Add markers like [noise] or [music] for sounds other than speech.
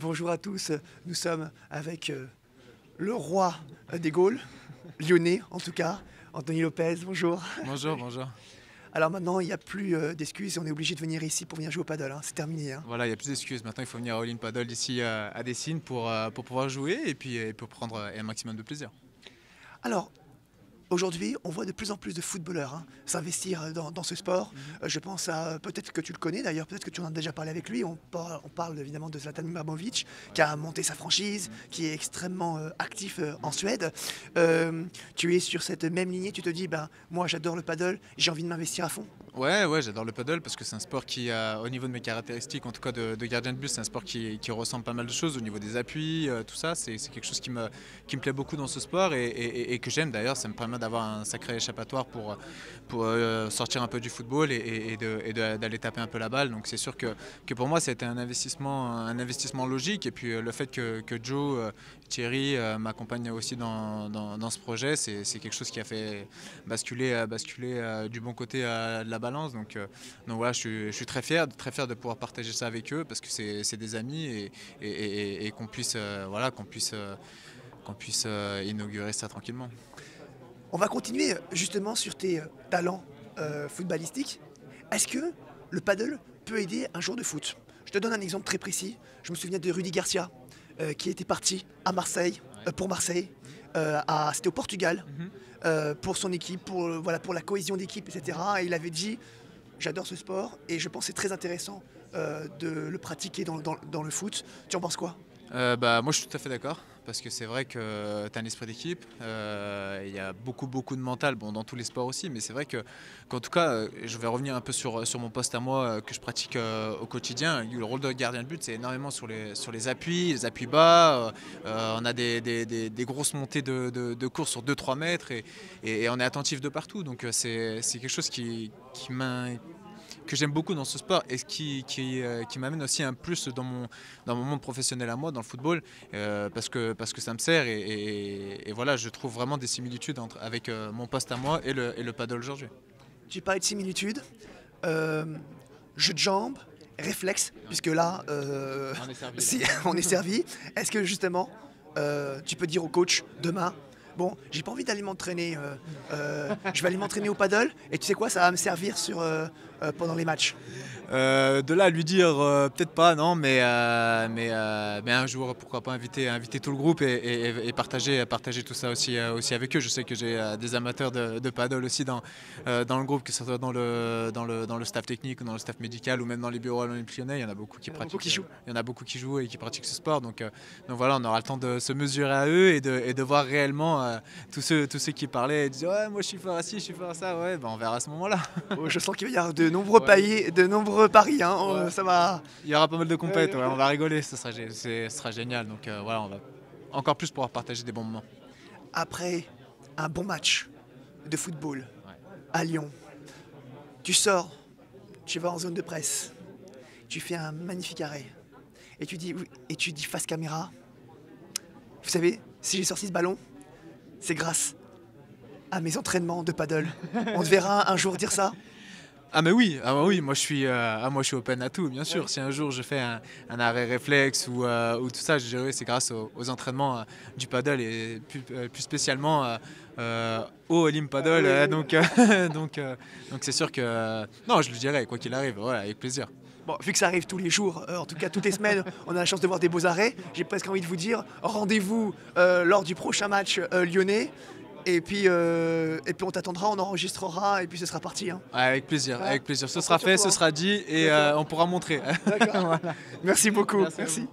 Bonjour à tous, nous sommes avec euh, le roi des Gaules, lyonnais en tout cas, Anthony Lopez, bonjour. Bonjour, bonjour. Alors maintenant, il n'y a plus euh, d'excuses on est obligé de venir ici pour venir jouer au paddle, hein. c'est terminé. hein. Voilà, il n'y a plus d'excuses. Maintenant, il faut venir à All In Paddle ici euh, à Dessines pour, euh, pour pouvoir jouer et puis et pour prendre euh, un maximum de plaisir. Alors, aujourd'hui, on voit de plus en plus de footballeurs hein, s'investir dans, dans ce sport. Euh, je pense à, peut-être que tu le connais d'ailleurs, peut-être que tu en as déjà parlé avec lui. On parle, on parle évidemment de Zlatan Ibrahimovic, qui a monté sa franchise, qui est extrêmement euh, actif euh, en Suède. Euh, tu es sur cette même lignée, tu te dis, ben, moi j'adore le paddle, j'ai envie de m'investir à fond. Ouais, ouais, j'adore le paddle parce que c'est un sport qui, euh, au niveau de mes caractéristiques, en tout cas de, de gardien de but, c'est un sport qui, qui ressemble pas mal de choses au niveau des appuis, euh, tout ça. C'est quelque chose qui me, qui me plaît beaucoup dans ce sport et, et- et que j'aime d'ailleurs. Ça me permet d'avoir un sacré échappatoire pour, pour euh, sortir un peu du football et, d'aller taper un peu la balle. Donc c'est sûr que, que pour moi, c'était un investissement, un investissement logique. Et puis euh, le fait que, que Joe, euh, Thierry m'accompagne aussi dans, dans- ce projet, c'est quelque chose qui a fait basculer, basculer du bon côté de la balance. Donc, donc voilà, je suis, je suis très fier, très fier de pouvoir partager ça avec eux parce que c'est des amis et, et- et- qu'on puisse, voilà, qu'on puisse, qu'on puisse inaugurer ça tranquillement. On va continuer euh, justement sur tes euh, talents euh, footballistiques. Est-ce que le paddle peut aider un joueur de foot? Je te donne un exemple très précis. Je me souviens de Rudy Garcia, euh, qui était parti à Marseille, euh, pour Marseille, à- c'était au Portugal, euh, pour son équipe, pour, voilà, pour la cohésion d'équipe, etc. Et il avait dit J'adore ce sport et je pense que c'est très intéressant de le pratiquer dans, dans- dans le foot. Tu en penses quoi? Euh, bah, moi, je suis tout à fait d'accord parce que c'est vrai que tu as un esprit d'équipe. euh, Il y a beaucoup, beaucoup de mental, bon, dans tous les sports aussi, mais c'est vrai que, qu'en tout cas, euh, je vais revenir un peu sur, sur mon poste à moi que je pratique au quotidien. Le rôle de gardien de but, c'est énormément sur les, sur les appuis, les appuis bas. on a des, des- grosses montées de, de, course sur 2-3 mètres et, et- on est attentif de partout. Donc, c'est quelque chose qui, qui m'in- que j'aime beaucoup dans ce sport et ce qui, qui, euh, qui m'amène aussi un plus dans mon, dans mon monde professionnel à moi, dans le football, euh, parce, que, parce que ça me sert et, et- et voilà, je trouve vraiment des similitudes entre, avec euh, mon poste à moi et le, et le paddle aujourd'hui. Tu parlais de similitudes, euh, jeu de jambes, réflexe, puisque là, euh, On est servi, [laughs] est. Est-ce que justement, euh, tu peux dire au coach demain, bon, j'ai pas envie d'aller m'entraîner, euh, euh, je vais aller m'entraîner au paddle, et tu sais quoi, ça va me servir sur, euh, pendant les matchs. De là à lui dire peut-être pas non mais mais mais un jour pourquoi pas inviter inviter tout le groupe et, et- et partager partager tout ça aussi aussi avec eux je sais que j'ai des amateurs de, de paddle aussi dans dans le groupe que ce soit dans le dans le dans le staff technique ou dans le staff médical ou même dans les bureaux à l'Olympique Lyonnais il y en a beaucoup qui pratiquent beaucoup qui jouent. il y en a beaucoup qui jouent et qui pratiquent ce sport donc donc voilà on aura le temps de se mesurer à eux et de, et de voir réellement euh, tous ceux tous ceux qui parlaient disaient ouais moi je suis fort à ci je suis fort à ça ouais ben on verra à ce moment là [laughs] Oh, je sens qu'il y avoir de nombreux Ouais. paris, de nombreux paris, hein, on- Ouais. ça va. Il y aura pas mal de compètes, Ouais. on va rigoler, ce sera, ce sera génial. Donc euh, voilà, on va encore plus pouvoir partager des bons moments. Après un bon match de football à Lyon, tu sors, tu vas en zone de presse, tu fais un magnifique arrêt et tu dis, et tu dis face caméra, vous savez, si j'ai sorti ce ballon, c'est grâce à mes entraînements de paddle. On te verra un jour dire ça. Ah mais oui, ah oui, moi je suis, euh, ah, moi je suis open à tout, bien sûr. Si un jour je fais un, un arrêt réflexe ou, euh, ou tout ça, je dirais c'est grâce aux, aux entraînements euh, du paddle et plus, plus spécialement au Olim Paddle. euh, donc [laughs] donc donc c'est sûr que non, je le dirais quoi qu'il arrive, voilà, avec plaisir. Bon, vu que ça arrive tous les jours, euh, en tout cas toutes les semaines, [laughs] on a la chance de voir des beaux arrêts. J'ai presque envie de vous dire rendez-vous euh, lors du prochain match euh, lyonnais. Et puis, et puis on t'attendra, on enregistrera et puis ce sera parti. hein. Ouais, avec plaisir, Ouais. avec plaisir. Ce On sera fait, ce sera dit et on pourra montrer. [laughs] D'accord. Merci beaucoup. Merci.